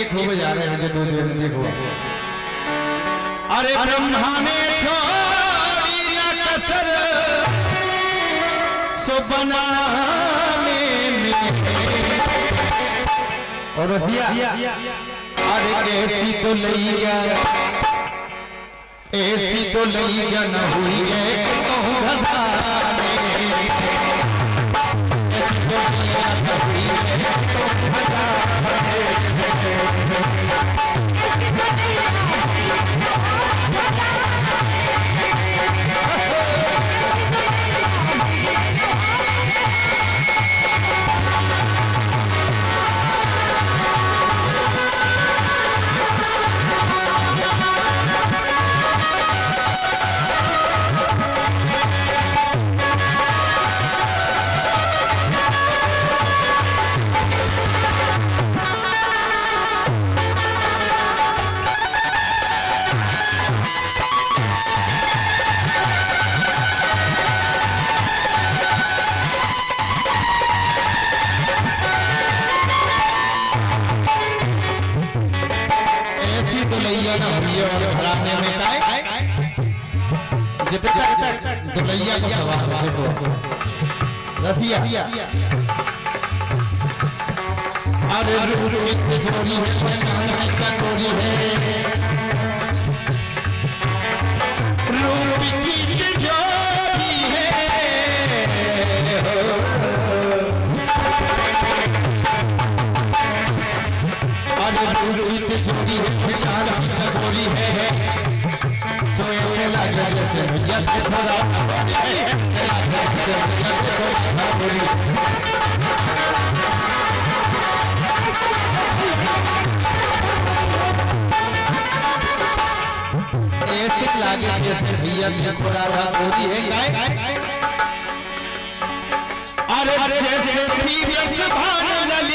एक हो जा रहे हैं जो दो जो एक हो। अरे ब्रह्मा ने छोड़ी न कसर सो बनाने में और रसिया अरे ऐसी तो लैया ऐसी तो लैया न हुई है कहूँ घराने ऐसी तो लैया न हुई है दुलैया ना है और घराने में काय? जितने दुलैया का सवाल देखो। रसिया। अरे रूप की जोड़ी है, पहचान में चकोरी है? है तो ऐसे लगे जैसे भैया देखो ऐसे लगे जैसे राधा गोरी है गाय अरे जैसे पीरस भान लली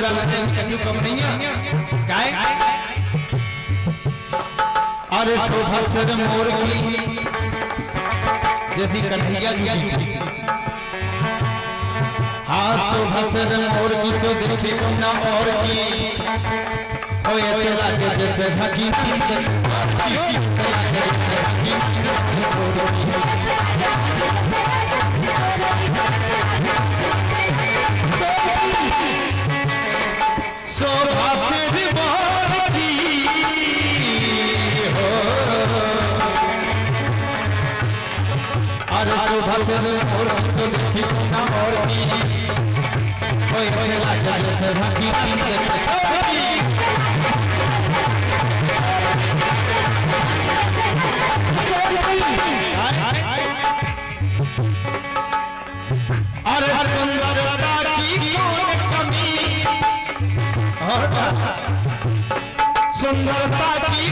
दूल्हा लगे कछु कम नहीं है काय अरे शोभा सर मोर की जैसी कन्हैया जी हाँ शोभा सर मोर की सो देखी ना और की ओ ऐसे लागे जैसे झकी शोभा सिर मोर की हो। अरे शोभा सिर मोर की सो देखी ना और की। ओए ओए लागे जैसे झकी अरे सुंदरता सुंदरता की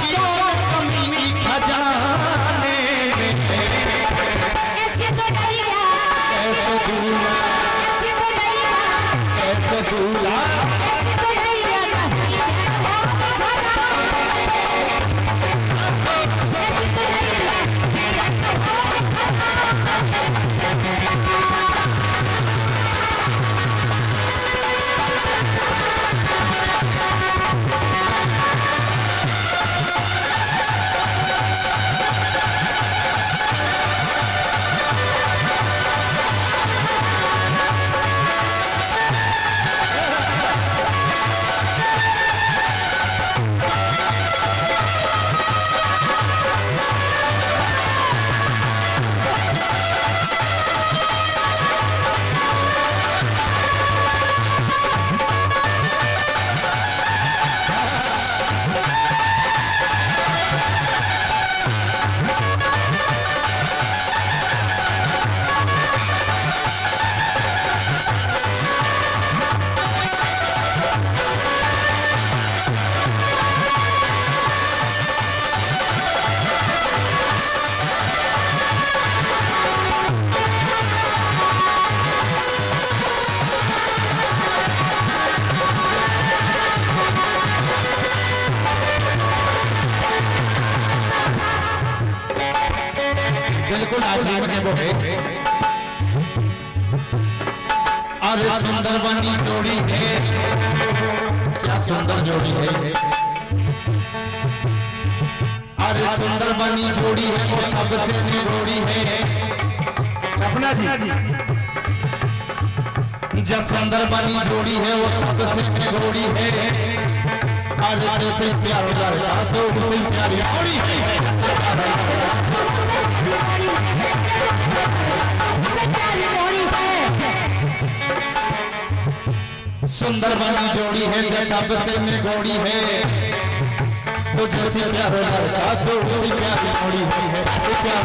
अरे सुंदर बनी जोड़ी है। क्या सुंदर जोड़ी है? अरे सुंदर बनी जोड़ी है, वो सबसे निगोड़ी है। अपना जी। जब सुंदर बनी जोड़ी है, वो सबसे निगोड़ी है। आज जैसे प्यार लड़का तो उसे प्यारी है सुंदर बनी जोड़ी है जब सबसे निगोड़ी है। तो जैसे प्यार लड़का तो उसे प्यारी जोड़ी है। प्यार